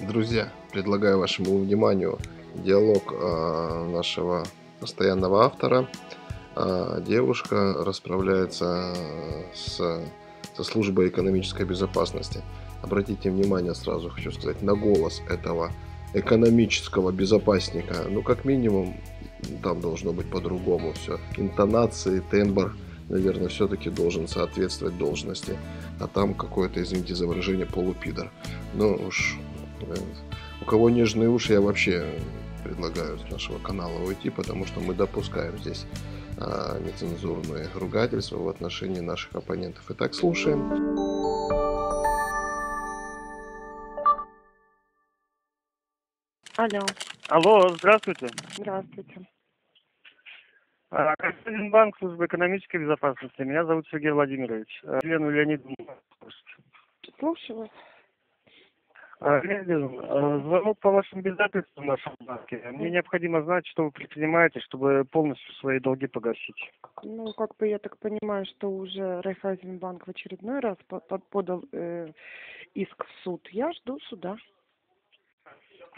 Друзья, предлагаю вашему вниманию диалог э, нашего постоянного автора. Э, девушка расправляется с, со службой экономической безопасности. Обратите внимание, сразу хочу сказать, на голос этого экономического безопасника. Ну, как минимум, там должно быть по-другому все. Интонации, тембр, наверное, все-таки должен соответствовать должности. А там какое-то, извините за выражение, полупидор. Ну уж у кого нежные уши, я вообще предлагаю с нашего канала уйти, потому что мы допускаем здесь а, нецензурные ругательства в отношении наших оппонентов. Итак, слушаем. Алло, Алло, здравствуйте. здравствуйте. А, Господин банк службы экономической безопасности. Меня зовут Сергей Владимирович. А, Елену Леонидовну. Слушаю вас. А, Леонидовна, а, звонок по вашим обязательствам в нашем банке. Мне необходимо знать, что вы предпринимаете, чтобы полностью свои долги погасить. Ну, как бы я так понимаю, что уже Райфайзенбанк в очередной раз по- по- подал э, иск в суд. Я жду суда.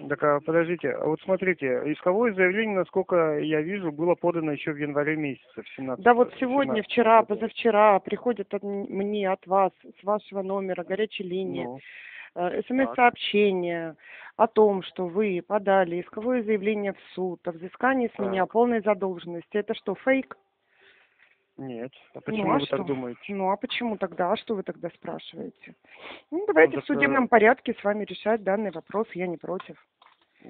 Так, а, подождите, а вот смотрите, исковое заявление, насколько я вижу, было подано еще в январе месяце, в 17 Да вот сегодня, 17 вчера, позавчера приходят от мне, от вас, с вашего номера, горячей линии, Ну, смс-сообщение о том, что вы подали исковое заявление в суд о взыскании с меня полной задолженности. Это что, фейк? нет. А Ну, почему а вы что? так думаете? Ну, а почему тогда? А что вы тогда спрашиваете? Ну, давайте так, в судебном э, порядке с вами решать данный вопрос, я не против.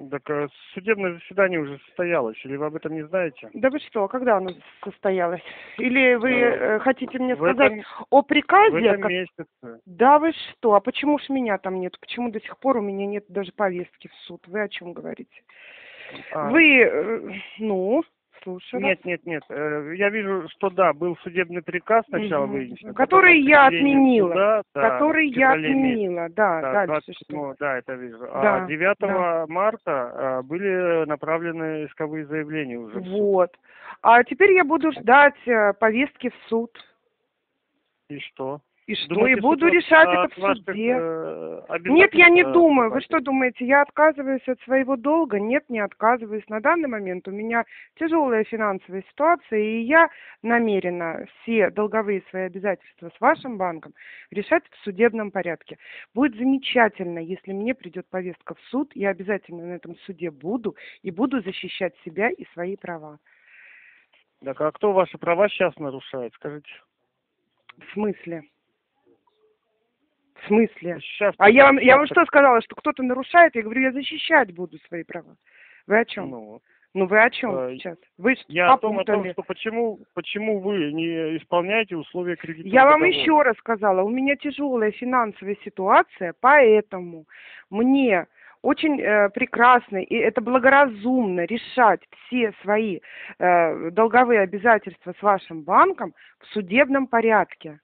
Так а, судебное заседание уже состоялось, или вы об этом не знаете? Да вы что, когда оно состоялось? Или вы Ну, э, хотите мне в сказать этом- о В приказе? этом как- месяце. Да вы что? А почему ж меня там нет? Почему до сих пор у меня нет даже повестки в суд? Вы о чем говорите? А, Вы, э, ну, слушаю вас. Нет, нет, нет. э, Я вижу, что да, был судебный приказ сначала Мгм. вынесен. Который я отменила. суда, да, который я отменила, да, Да, дальше 27, что? да, это вижу. Да, А 9 да. марта а, были направлены исковые заявления уже. Вот. А теперь я буду ждать э, повестки в суд. И что? И что? Думаете, и буду решать это в ваших, суде. э, Нет, я не э, думаю. Вы что думаете, я отказываюсь от своего долга? Нет, не отказываюсь. На данный момент у меня тяжелая финансовая ситуация, и я намерена все долговые свои обязательства с вашим банком решать в судебном порядке. Будет замечательно, если мне придет повестка в суд, я обязательно на этом суде буду и буду защищать себя и свои права. Так, а кто ваши права сейчас нарушает? Скажите. В смысле? В смысле? Сейчас, А я вам, я вам что сказала, что кто-то нарушает? Я говорю, я защищать буду свои права. Вы о чем? Ну, Ну вы о чем э, сейчас? Вы Я о том, о том, что почему, почему вы не исполняете условия кредитного Я вам договора. еще раз сказала, у меня тяжелая финансовая ситуация, поэтому мне очень э, прекрасно и это благоразумно решать все свои э, долговые обязательства с вашим банком в судебном порядке.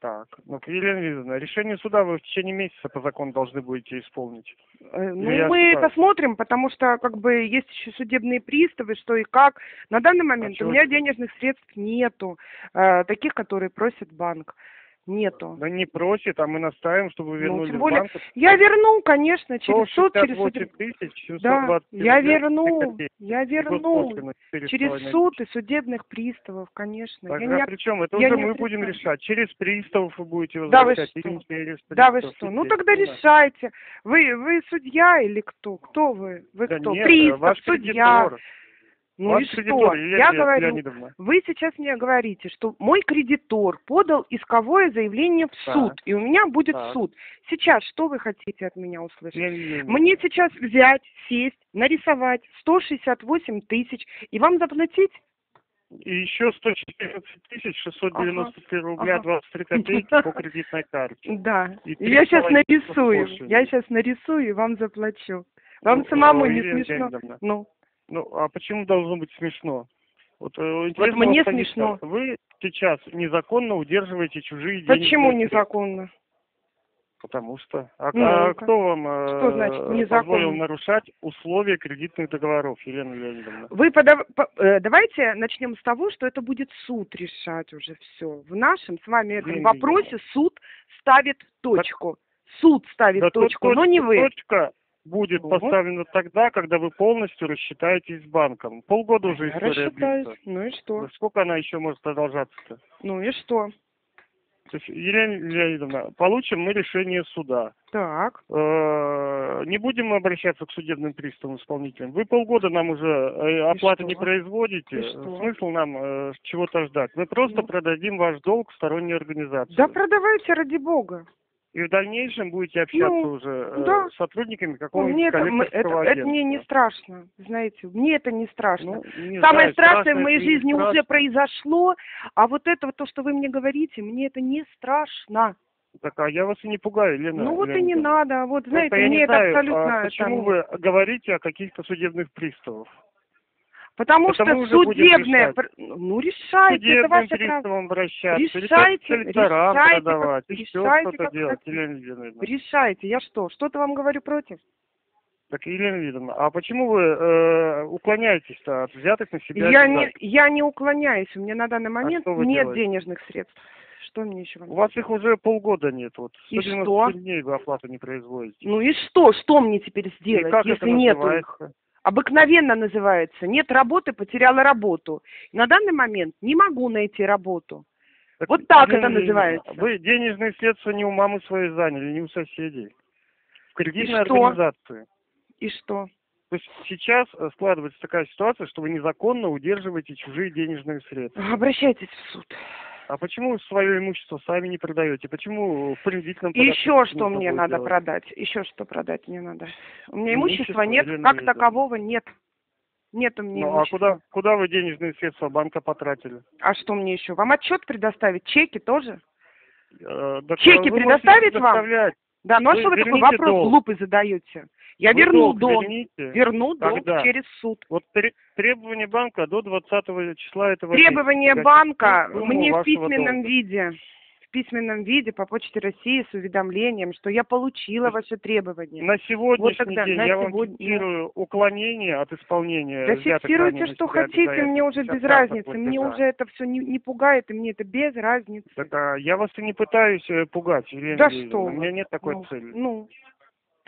Так, ну, Елена Лизовна, решение суда вы в течение месяца по закону должны будете исполнить. Э, Ну, я мы ошибаюсь? посмотрим, потому что как бы есть еще судебные приставы, что и как. На данный момент у чего меня денежных средств нету, э, таких, которые просит банк. Нету. Да не просит, а мы настаиваем, чтобы вы Ну, вернули тем в более, банк. Я верну, конечно, через суд, через 168 суд. тысяч Да, 720 я верну, 30 копеек. я верну через 4,5 суд и судебных приставов, конечно. Так, Я а не от- при чем? Это я уже мы будем решать. Через приставов вы будете Да вы возвращать. что? Да вы что? Ну тогда естественно. решайте. Вы вы судья или кто? Кто вы? Вы Да кто? нет, Пристав, ваш судья. кредитор. Ну ваш и что? Елена Я говорю, Леонидовна. Вы сейчас мне говорите, что мой кредитор подал исковое заявление в Так. суд, и у меня будет Так. суд. Сейчас что вы хотите от меня услышать? Елена Леонидовна. Мне сейчас взять, сесть, нарисовать 168 тысяч и вам заплатить? И еще 114 тысяч 693 рубля Ага. 23 копейки по кредитной карте. Да. Я сейчас 3,5 нарисую. Я сейчас нарисую и вам заплачу. Вам Ну, самому ой, не смешно? Ну, Ну, а почему должно быть смешно? Вот, э, интересно мне вот понять, смешно. Вы сейчас незаконно удерживаете чужие деньги. почему незаконно? Потому что. А, Ну, а кто вам э, Что значит незаконно? позволил нарушать условия кредитных договоров, Елена Леонидовна? Вы подав- по- э, давайте начнем с того, что это будет суд решать уже все. В нашем с вами этом Блин, вопросе суд ставит точку. Суд ставит Да тут точку, но не вы. Точка, будет Ну. поставлена тогда, когда вы полностью рассчитаетесь с банком. Полгода уже история рассчитаюсь. длится. Ну и что? Сколько она еще может продолжаться-то? Ну и что? То есть, Елена Леонидовна, получим мы решение суда. Так. Э, Не будем мы обращаться к судебным приставам исполнителям. Вы полгода нам уже э, оплаты не производите. И что? Смысл нам э, чего-то ждать? Мы просто Ну. продадим ваш долг сторонней организации. Да продавайте ради бога. И в дальнейшем будете общаться Ну, уже э, да. с сотрудниками Ну, какого-нибудь Мне это, это, это мне не страшно, знаете, мне это не страшно. Ну, не Самое знаю, страшное в моей жизни страшно. уже произошло, а вот это вот то, что вы мне говорите, мне это не страшно. Так, а я вас и не пугаю, Лена. ну вот и не надо, вот Просто знаете, я мне не это знаю, абсолютно... а почему там, вы говорите о каких-то судебных приставах? Потому это что судебное... Ну решайте, это ваше право. приставам обращаться, или Решайте, коллекторам решайте, продавать, как- еще решайте, что-то как делать, хотите. Елена Леонидовна. Решайте, я что, что-то вам говорю против? Так, Елена Леонидовна, а почему вы э, уклоняетесь-то от взятых на себя Я не, я не уклоняюсь, у меня на данный момент что вы нет делаете? денежных средств. Что мне еще У вас их уже полгода нет, вот. И 197 что? дней вы оплату не производите. Ну и что? Что мне теперь И сделать, как если это нету их? Обыкновенно называется. Нет работы, потеряла работу. На данный момент не могу найти работу. Так, Вот так Елена это называется. Вы денежные средства не у мамы своей заняли, не у соседей. В кредитной И что? организации. И что? То есть сейчас э, складывается такая ситуация, что вы незаконно удерживаете чужие денежные средства. Обращайтесь в суд. А почему свое имущество сами не продаете? Почему в принудительном порядке еще что мне надо делать? продать? Еще что продать мне надо? У меня имущества нет, как такового нет. Нет у меня Ну а имущества. куда, куда вы денежные средства банка потратили? А что мне еще? Вам отчет предоставить? Чеки тоже? Э, так, Чеки предоставить вам? Да, ну а что вы такой вопрос долг. глупый задаете? Я Вы верну долг долг. верните. Верну долг Когда? через суд. Вот тре- требования банка до 20 числа этого Требования месяца. банка мне в письменном долга. виде, в письменном виде по почте России с уведомлением, что я получила То ваши требования. На сегодняшний тогда, день на я вам сегодня- фиксирую уклонение от исполнения Да фиксируйте, что хотите, мне уже без разницы. Мне уже это все не, не пугает, и мне это без разницы. Так, а, я вас и не пытаюсь э, пугать, Елена Да что У меня нет такой ну, цели. Ну,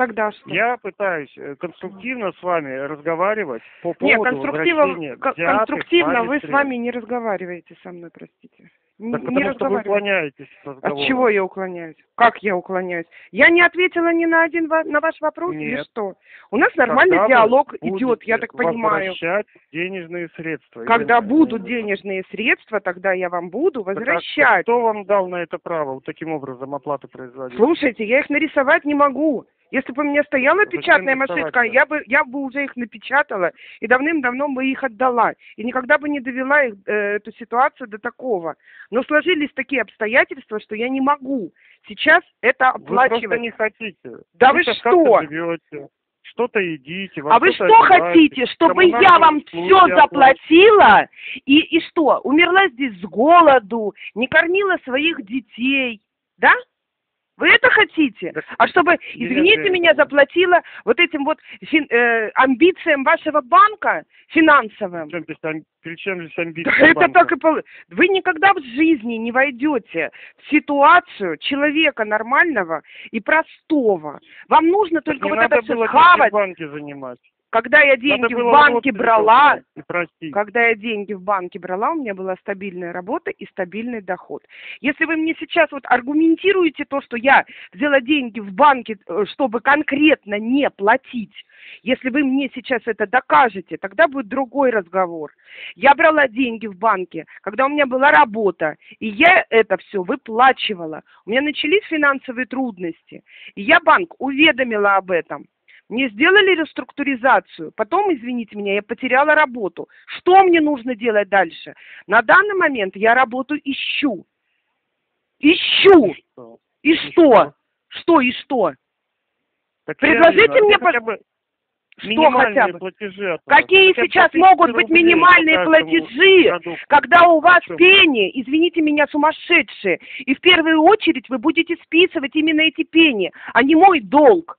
тогда что? Я пытаюсь э, конструктивно с вами разговаривать по поводу конструктивно, взятых конструктивно вами вы с вами не разговариваете со мной, простите. Так не потому что вы уклоняетесь от От чего я уклоняюсь? Как я уклоняюсь? Я не ответила ни на один на ваш вопрос или Нет. что? У нас нормальный Когда диалог идет, я так понимаю. возвращать денежные средства. Когда Елена будут денежные средства, тогда я вам буду Так а возвращать. Кто вам дал на это право вот таким образом оплаты производить? Слушайте, я их нарисовать не могу. Если бы у меня стояла печатная машинка, я бы, я бы уже их напечатала и давным-давно бы их отдала. И никогда бы не довела их, э, эту ситуацию до такого. Но сложились такие обстоятельства, что я не могу сейчас это Вы просто оплачивать. не хотите. Да вы сейчас что? живете, что-то едите. А вы что хотите, чтобы я вам все заплатила и, и что, умерла здесь с голоду, не кормила своих детей, да? Вы это хотите? А чтобы, извините меня, заплатила вот этим вот фин- э, амбициям вашего банка финансовым? Причем здесь При чем здесь Да амбиции это банка? так и пол- Вы никогда в жизни не войдете в ситуацию человека нормального и простого. Вам нужно только не вот надо это было в банке занимать. Когда я деньги в банке брала, и когда я деньги в банке брала, у меня была стабильная работа и стабильный доход. Если вы мне сейчас вот аргументируете то, что я взяла деньги в банке, э, чтобы конкретно не платить, если вы мне сейчас это докажете, тогда будет другой разговор. Я брала деньги в банке, когда у меня была работа, и я это все выплачивала. У меня начались финансовые трудности, и я банк уведомила об этом. Мне сделали реструктуризацию, потом, извините меня, я потеряла работу. Что мне нужно делать дальше? На данный момент я работу ищу. Ищу. Что? И что? Что и что? Так, Предложите Елена, мне, ну, хотя бы Что хотя бы? платежи. Какие Хотя сейчас по 1000 могут быть минимальные платежи, продукту. когда у вас пени, извините меня, сумасшедшие, и в первую очередь вы будете списывать именно эти пени, а не мой долг.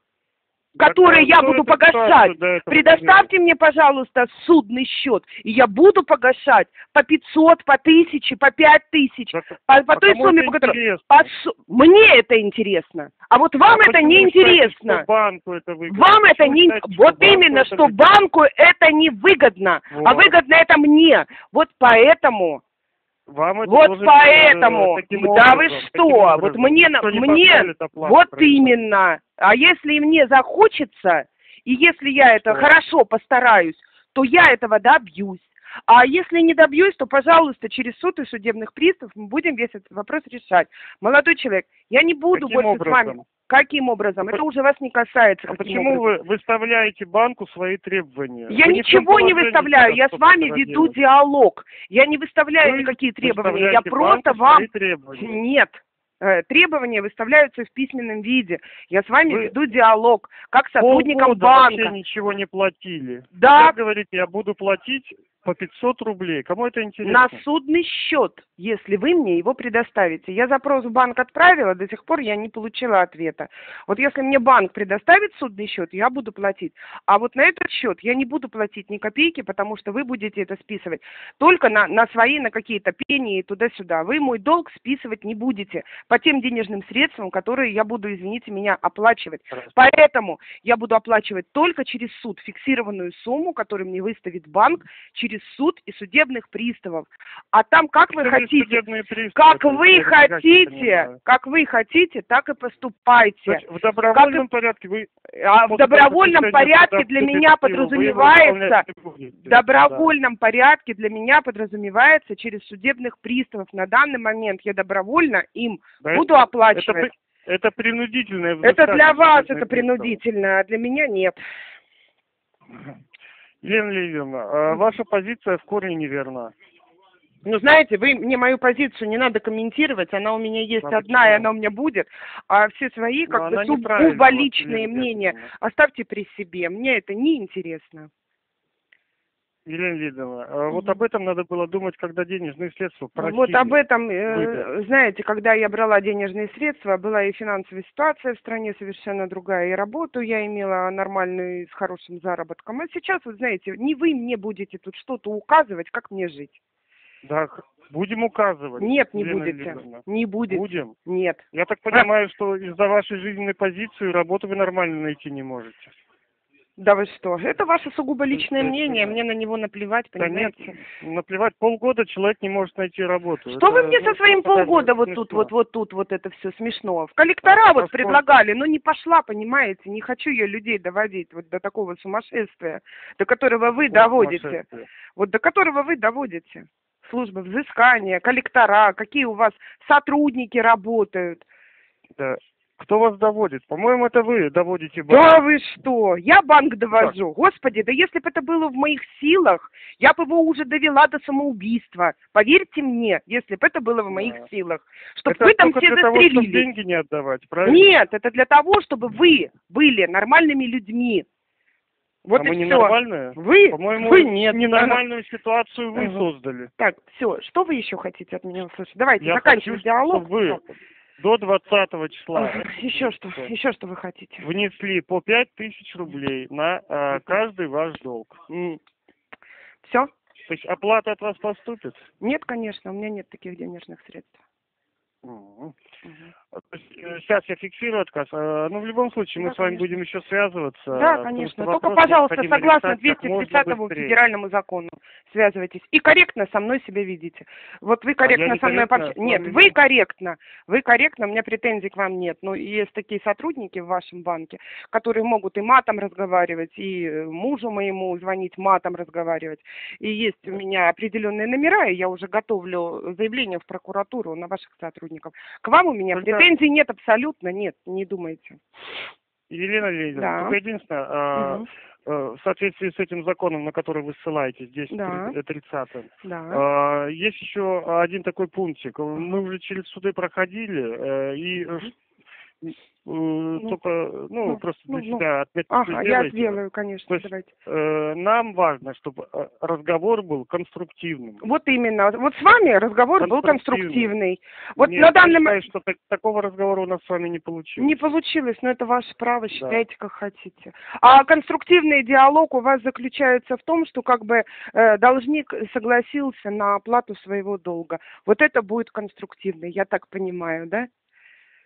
Которые я буду погашать. Предоставьте мне, пожалуйста, судный счет, и я буду погашать по 500, по 1000, по 5000, Да, по, по а той сумме, по которой... по Мне это интересно, а вот вам А это не вы интересно. что банку это выгодно? Вам это не... считаете, Вот именно, это что выгодно? банку это не выгодно, а Вот. выгодно это мне. Вот поэтому... Вам это Вот должен, поэтому, э, да вы образом, что, таким вот мне, мне, вот именно. А если мне захочется, и если я это хорошо постараюсь, то я этого добьюсь. А если не добьюсь, то, пожалуйста, через суд и судебных приставов мы будем весь этот вопрос решать. Молодой человек, я не буду Каким больше с вами. образом? Каким образом? Это уже вас не касается. А почему образом. вы выставляете банку свои требования? Я Вы ничего не выставляю, я с вами веду делать. диалог. Я не выставляю Вы никакие требования, я просто вам. Нет. Э, Требования выставляются в письменном виде. Я с вами Вы веду диалог, как с сотрудником Полгода банка. вообще ничего не платили. Да. Вы говорите, я буду платить по 500 рублей. Кому это На интересно? судный счет, если вы мне его предоставите. Я запрос в банк отправила, до сих пор я не получила ответа. Вот если мне банк предоставит судный счет, я буду платить. А вот на этот счет я не буду платить ни копейки, потому что вы будете это списывать только на, на свои, на какие-то пени и туда-сюда. Вы мой долг списывать не будете по тем денежным средствам, которые я буду, извините меня, оплачивать. Хорошо. Поэтому я буду оплачивать только через суд фиксированную сумму, которую мне выставит банк, через суд и судебных приставов. А там, как вы Через хотите, как вы хотите, как вы хотите, так и поступайте. Значит, в добровольном порядке вы... А в добровольном как порядке для меня подразумевается, в добровольном порядке для меня подразумевается через судебных приставов. На данный момент я добровольно им Да. буду Это, оплачивать. при- это принудительное Это для вас это приставов. принудительно, а для меня нет. Елена Леонидовна, а ваша позиция в корне неверна. Ну, знаете, вы мне мою позицию не надо комментировать, она у меня есть А одна, и почему? она у меня будет, а все свои, Но как бы, она сугубо личные мнения оставьте при себе, мне это не интересно. Елена Леонидовна, а вот об этом надо было думать, когда денежные средства просили. Вот об этом, э, знаете, когда я брала денежные средства, была и финансовая ситуация в стране совершенно другая, и работу я имела нормальную, с хорошим заработком. А сейчас, вот знаете, не вы мне будете тут что-то указывать, как мне жить. Да, будем указывать. Нет, не Елена будете. Леонидовна. Не будете. Будем. Нет. Я так понимаю, что из-за вашей жизненной позиции работу вы нормально найти не можете. Да вы что? Это ваше сугубо личное есть, мнение, мне на него наплевать, Да нет, понимаете? наплевать, полгода человек не может найти работу. Что Это, вы мне ну, со своим это даже полгода вот тут, смешно. вот, вот тут, вот это все смешно. В коллектора А вот предлагали, но не пошла, понимаете? Не хочу я людей доводить вот до такого сумасшествия, до которого вы Вот доводите. Вот до которого вы доводите. Служба взыскания, коллектора, какие у вас сотрудники работают. Да. Кто вас доводит? По-моему, это вы доводите банк. Да вы что? Я банк довожу. Господи, да если бы это было в моих силах, я бы его уже довела до самоубийства. Поверьте мне, если бы это было в моих Да. силах. Чтобы это вы там все для того, чтобы деньги не отдавать, правильно? Нет, это для того, чтобы вы были нормальными людьми. Вот а и мы все. ненормальные? Вы, По-моему, вы нет. ненормальную ситуацию вы Ага. создали. Так, все, что вы еще хотите от меня услышать? Давайте Я заканчивать хочу, диалог. чтобы вы до 20 числа Еще что? Еще что вы хотите? внесли по 5 тысяч рублей на э, каждый ваш долг. Все? То есть оплата от вас поступит? Нет, конечно, у меня нет таких денежных средств. Мгм. Есть, э, Сейчас я фиксирую отказ. э, Но в любом случае мы Да, с вами конечно. будем еще связываться. Да, конечно. Только, пожалуйста, согласно решать как можно 230 быстрее. федеральному закону связывайтесь. И корректно со мной себя ведите. Вот вы корректно А со мной некорректно пообщ- с вами Нет, вы корректно. Вы корректно, у меня претензий к вам нет. Но есть такие сотрудники в вашем банке, которые могут и матом разговаривать, и э, мужу моему звонить матом разговаривать. И есть у меня определенные номера, и я уже готовлю заявление в прокуратуру на ваших сотрудников. К вам у меня Только- претензий нет абсолютно, нет, не думайте. Елена Леонидовна, Да. только единственное, а, э, в соответствии с этим законом, на который вы ссылаетесь, здесь Да. 30 Да. А, Есть еще один такой пунктик. Мы уже через суды проходили, э, и э, только, ну, ну, просто для ну, ну. себя отметку Ага, я сделайте. сделаю, конечно, То есть, давайте. Э, Нам важно, чтобы э, разговор был конструктивным. Вот именно. Вот с вами разговор был Конструктивный. Вот Нет, на я данный считаю, что так- такого разговора у нас с вами не получилось. не получилось, но это ваше право, считайте как хотите. А конструктивный диалог у вас заключается в том, что как бы э, должник согласился на оплату своего долга. Вот это будет конструктивный, я так понимаю, да?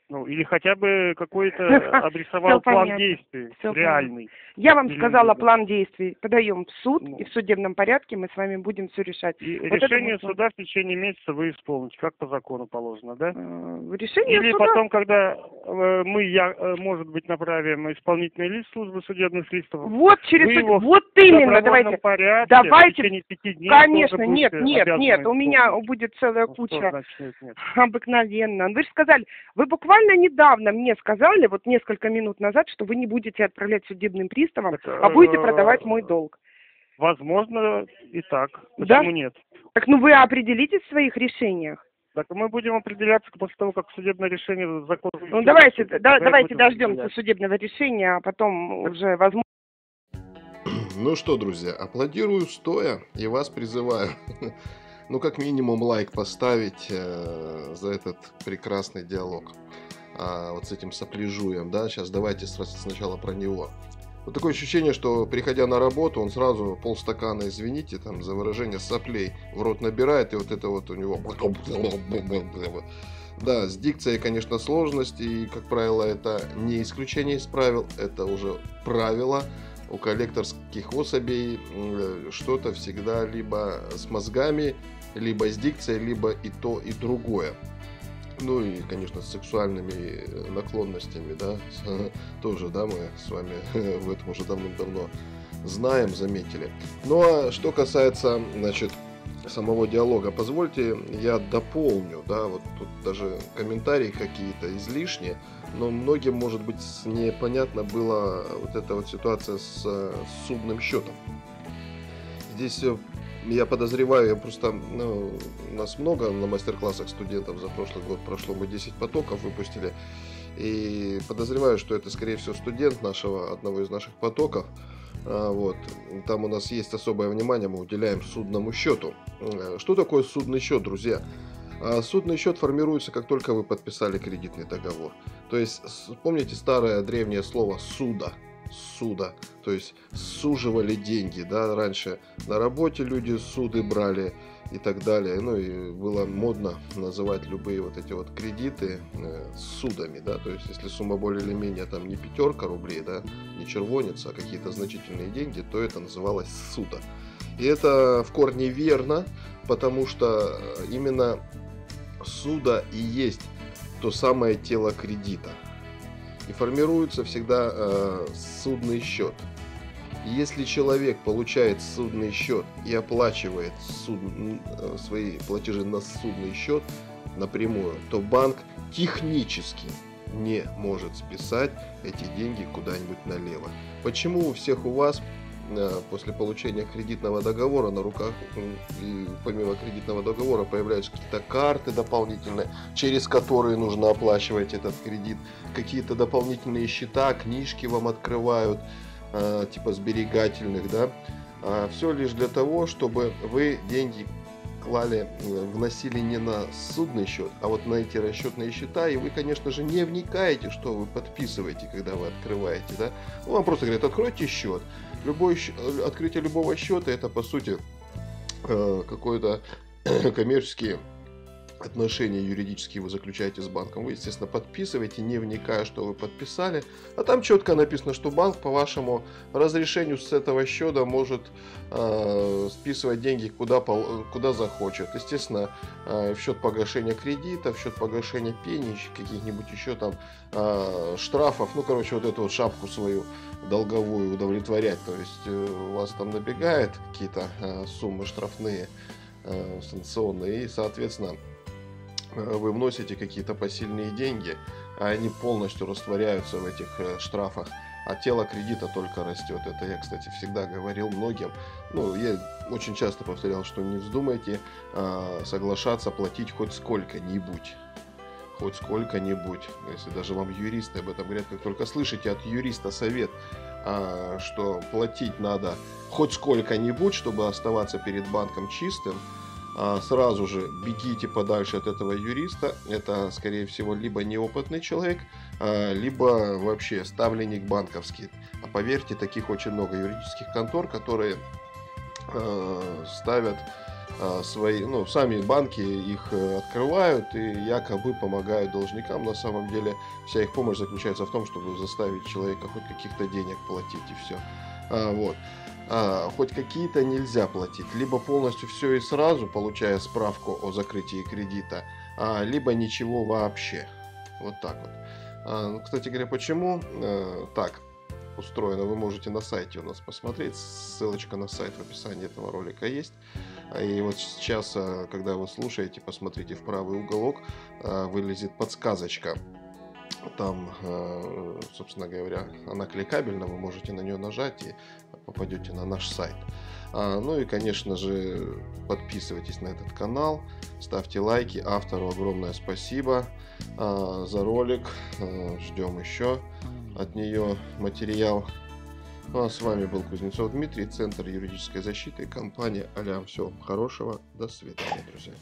Ну, или хотя бы какой-то обрисовал план действий, реальный. Я вам сказала план действий. Подаем в суд, Ну. и в судебном порядке мы с вами будем все решать. И решение суда в течение месяца вы исполните, как по закону положено, да? Э, Решение Или потом, когда э, мы, я, э, может быть, направим исполнительный лист службы судебных приставов, Вот через суд- Вот именно, давайте. порядке давайте- в течение пяти дней Конечно, нет, нет, нет, у меня будет целая Ну, куча обыкновенно. Вы же сказали, вы буквально недавно мне сказали, вот несколько минут назад, что вы не будете отправлять судебным приставам, Так, а будете э, продавать мой долг. Возможно, и так. Да? Почему нет? Так ну вы определитесь в своих решениях. Так мы будем определяться после того, как судебное решение закон. Ну давайте, да, давайте дождемся судебного решения, а потом уже возможно. Ну что, друзья, аплодирую стоя и вас призываю, ну как минимум лайк поставить э, за этот прекрасный диалог. А, вот с этим сопляжуем, да, сейчас давайте сначала про него. Вот такое ощущение, что приходя на работу, он сразу полстакана, извините, там за выражение соплей в рот набирает, и вот это вот у него... Да, с дикцией, конечно, сложность, и, как правило, это не исключение из правил, это уже правило. У коллекторских особей м, что-то всегда либо с мозгами, либо с дикцией, либо и то, и другое. Ну и, конечно, с сексуальными э, наклонностями, да, тоже, да, мы с вами в этом уже давным-давно знаем, заметили. Ну а что касается, значит, самого диалога, позвольте я дополню, да, вот тут даже комментарии какие-то излишние, но многим, может быть, непонятно была вот эта вот ситуация с, э, судным счетом. Здесь э, я подозреваю, я просто, ну, нас много на мастер-классах студентов за прошлый год прошло, мы 10 потоков выпустили, и подозреваю, что это, скорее всего, студент нашего, одного из наших потоков, А, вот. Там у нас есть особое внимание, мы уделяем судному счету. Э, Что такое судный счет, друзья? А, Судный счет формируется, как только вы подписали кредитный договор. То есть, помните старое древнее слово «суда»? Суда. То есть, суживали деньги, да, раньше на работе люди суды брали и так далее. Ну и было модно называть любые вот эти вот кредиты э, судами, да, то есть если сумма более или менее там не пятерка рублей, да, не червонец, а какие-то значительные деньги, то это называлось суда. И это в корне верно, потому что э, именно суда и есть то самое тело кредита. И формируется всегда э, судный счет. Если человек получает судный счет и оплачивает суд- э, свои платежи на судный счет напрямую, то банк технически не может списать эти деньги куда-нибудь налево. Почему у всех у вас после получения кредитного договора на руках м, и помимо кредитного договора появляются какие-то карты дополнительные, через которые нужно оплачивать этот кредит, какие-то дополнительные счета, книжки вам открывают, э, типа сберегательных, да, все лишь для того, чтобы вы деньги клали, э, вносили не на судный счет, а вот на эти расчетные счета, и вы, конечно же, не вникаете, что вы подписываете, когда вы открываете, да. Ну, вам просто говорят, откройте счет. Любой, щ- э, открытие любого счета, это, по сути, э, какой-то коммерческий отношения юридические вы заключаете с банком, вы, естественно, подписываете, не вникая, что вы подписали. А там четко написано, что банк по вашему разрешению с этого счета может э, списывать деньги куда, куда захочет. Естественно, э, в счет погашения кредита, в счет погашения пений, каких-нибудь еще там э, штрафов. Ну, короче, вот эту вот шапку свою долговую удовлетворять. То есть э, у вас там набегает какие-то э, суммы штрафные, э, санкционные, и, соответственно, вы вносите какие-то посильные деньги, а они полностью растворяются в этих э, штрафах, а тело кредита только растет. Это я, кстати, всегда говорил многим. Ну, я очень часто повторял, что не вздумайте э, соглашаться платить хоть сколько-нибудь. хоть сколько-нибудь. Если даже вам юристы об этом говорят, как только слышите от юриста совет, а, что платить надо хоть сколько-нибудь, чтобы оставаться перед банком чистым, сразу же бегите подальше от этого юриста. Это, скорее всего, либо неопытный человек, а, либо вообще ставленник банковский. А поверьте, таких очень много юридических контор, которые а, ставят свои, ну, сами банки их э, открывают и якобы помогают должникам. На самом деле вся их помощь заключается в том, чтобы заставить человека хоть каких-то денег платить и все. Вот а, хоть какие-то нельзя платить. Либо полностью все и сразу, получая справку о закрытии кредита, а, либо ничего вообще. Вот так вот. А, ну, кстати говоря, почему а, так устроено, вы можете на сайте у нас посмотреть. Ссылочка на сайт в описании этого ролика есть. И вот сейчас, когда вы слушаете, посмотрите в правый уголок, вылезет подсказочка там, э, собственно говоря, она кликабельна, вы можете на нее нажать и попадете на наш сайт. А, ну и, конечно же, подписывайтесь на этот канал, ставьте лайки. Автору огромное спасибо а, за ролик. А, ждем еще от нее материал. Ну а с вами был Кузнецов Дмитрий, Центр юридической защиты, компания Алям. Всего хорошего, до свидания, друзья.